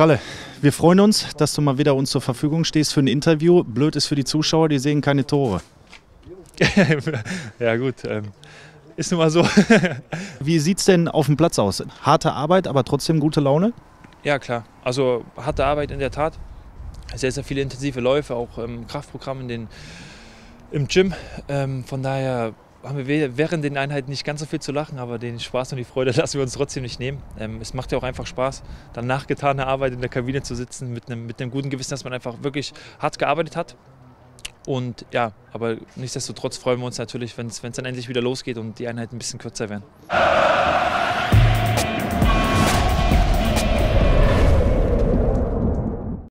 Ralle, wir freuen uns, dass du mal wieder uns zur Verfügung stehst für ein Interview. Blöd ist für die Zuschauer, die sehen keine Tore. ja gut, ähm, ist nun mal so. Wie sieht es denn auf dem Platz aus? Harte Arbeit, aber trotzdem gute Laune? Ja klar, also harte Arbeit in der Tat. Sehr, sehr viele intensive Läufe, auch im Kraftprogramm in den, im Gym. Ähm, von daher haben wir während den Einheiten nicht ganz so viel zu lachen, aber den Spaß und die Freude lassen wir uns trotzdem nicht nehmen. Ähm, es macht ja auch einfach Spaß, dann nach getaner Arbeit in der Kabine zu sitzen mit einem, mit einem guten Gewissen, dass man einfach wirklich hart gearbeitet hat. Und ja, aber nichtsdestotrotz freuen wir uns natürlich, wenn es dann endlich wieder losgeht und die Einheiten ein bisschen kürzer werden.